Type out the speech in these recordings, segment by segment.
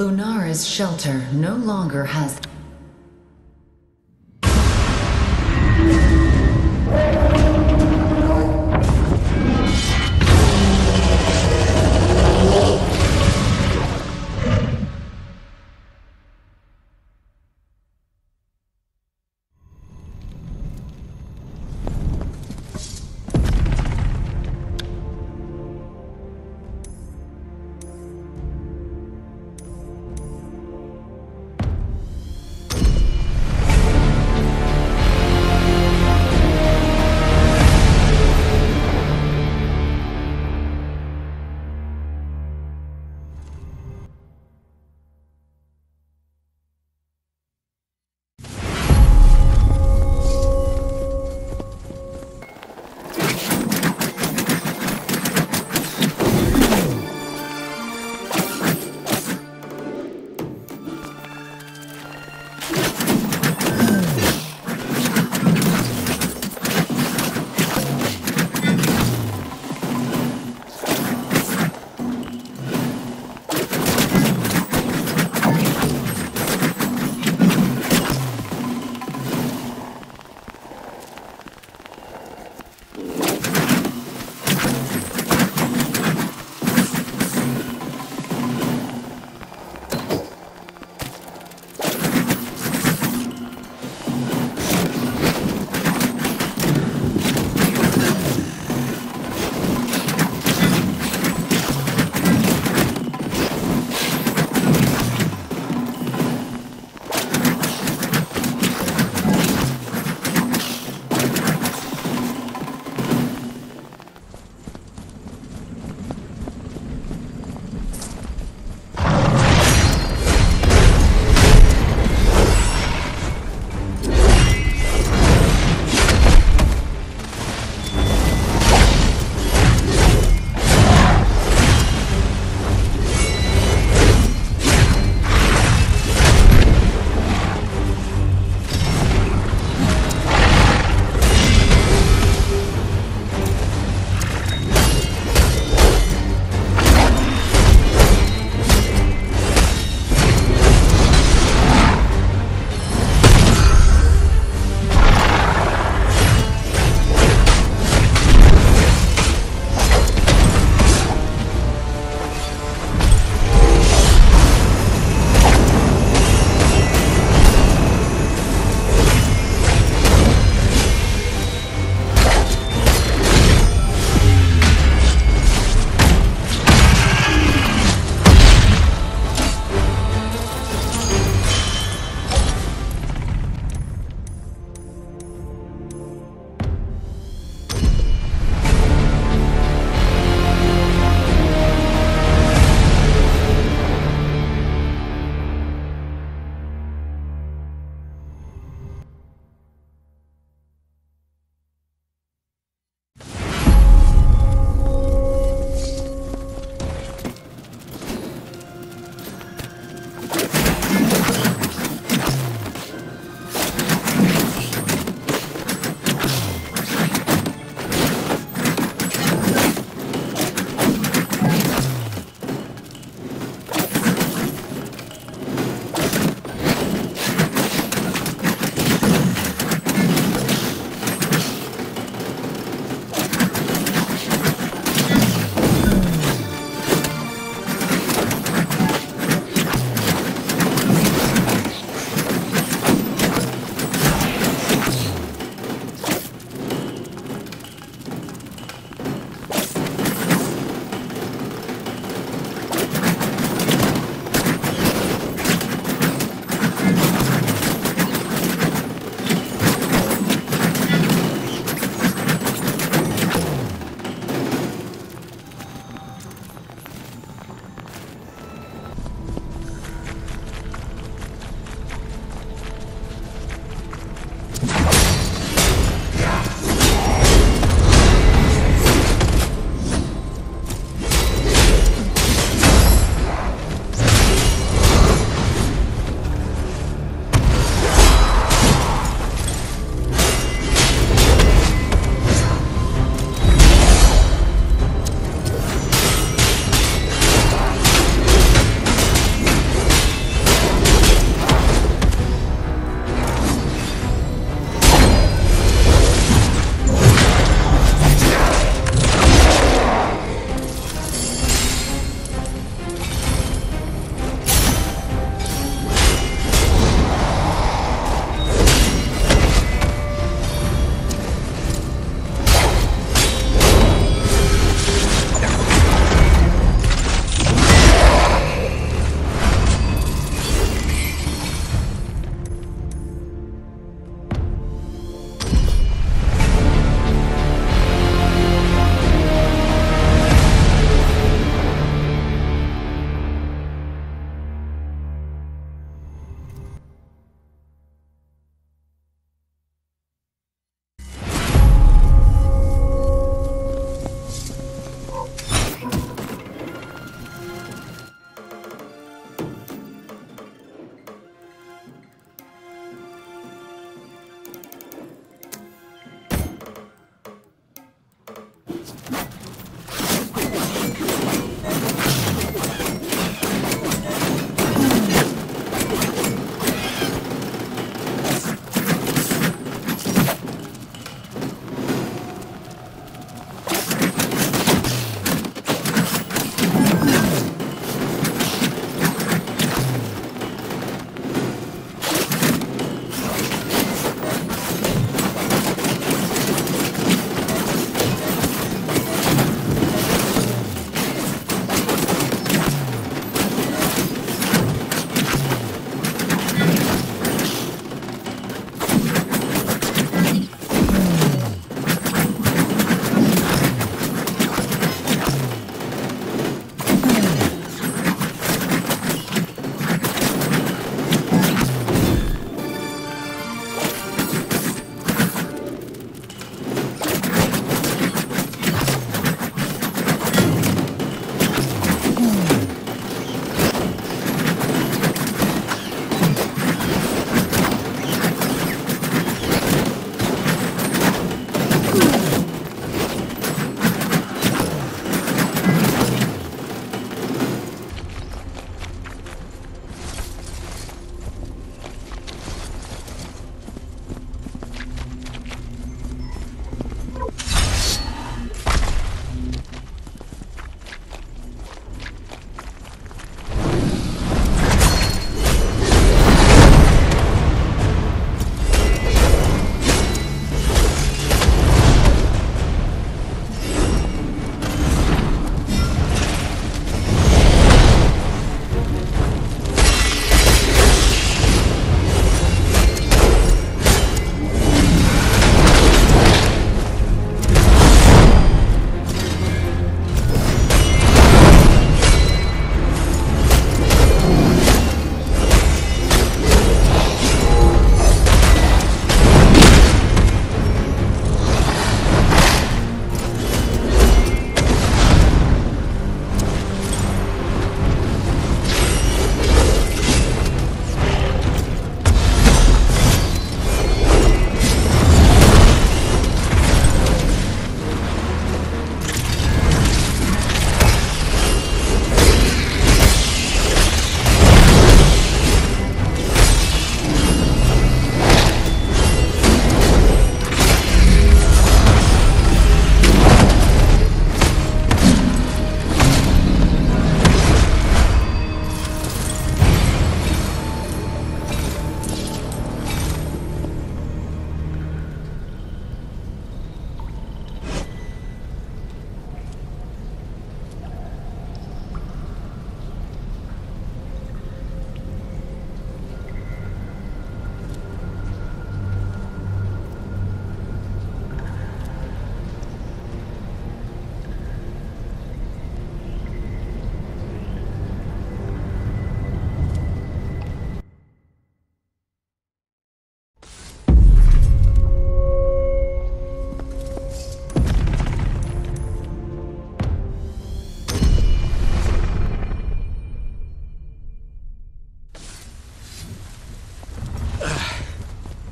Lunara's shelter no longer has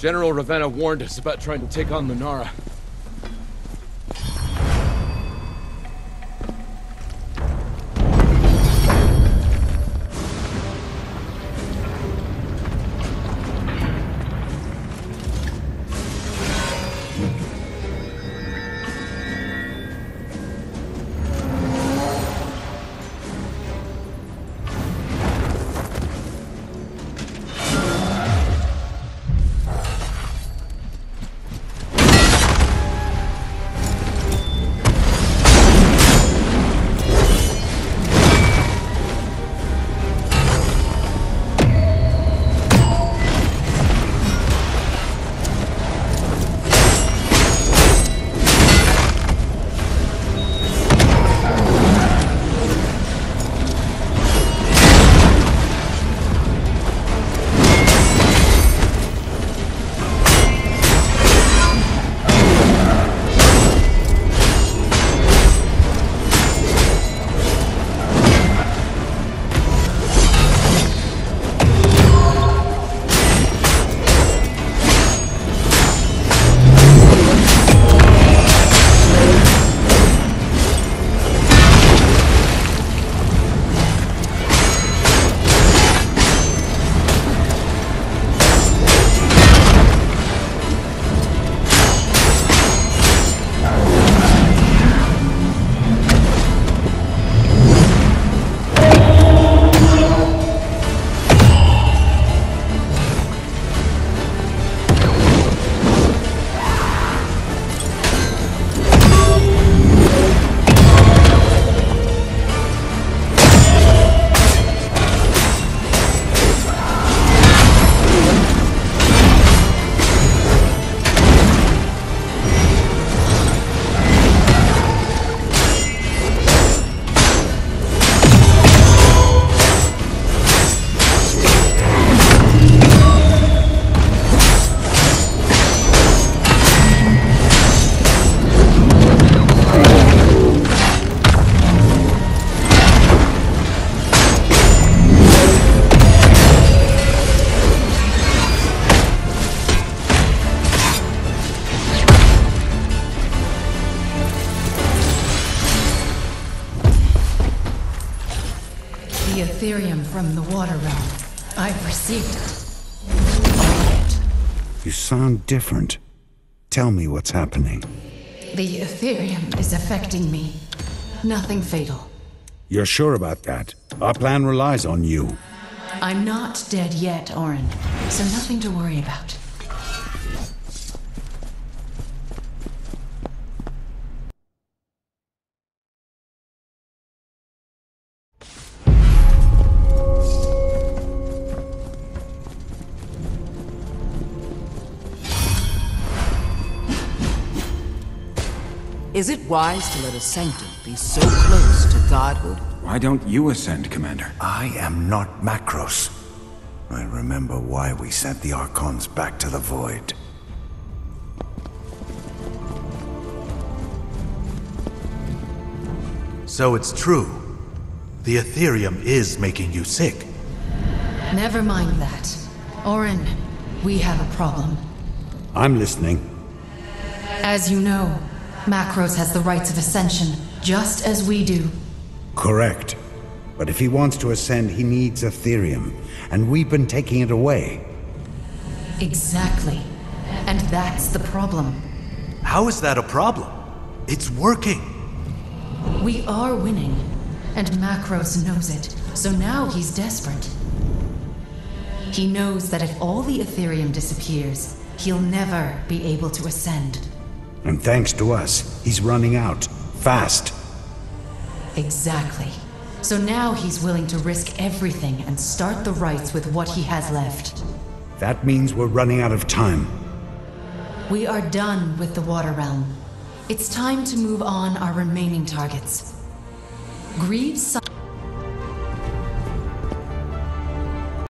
General Ravenna warned us about trying to take on Lunara. From the Water Realm. I've received it. You sound different. Tell me what's happening. The Aetherium is affecting me. Nothing fatal. You're sure about that? Our plan relies on you. I'm not dead yet, Orin, so nothing to worry about. Wise to let a sanctum be so close to godhood? Why don't you ascend, Commander? I am not Macros. I remember why we sent the Archons back to the Void. So it's true. The Aetherium is making you sick. Never mind that. Orin, we have a problem. I'm listening. As you know, Macros has the rites of ascension, just as we do. Correct. But if he wants to ascend, he needs Aetherium, and we've been taking it away. Exactly. And that's the problem. How is that a problem? It's working. We are winning, and Macros knows it, so now he's desperate. He knows that if all the Aetherium disappears, he'll never be able to ascend. And thanks to us, he's running out. Fast. Exactly. So now he's willing to risk everything and start the rites with what he has left. That means we're running out of time. We are done with the Water Realm. It's time to move on our remaining targets. Greaves.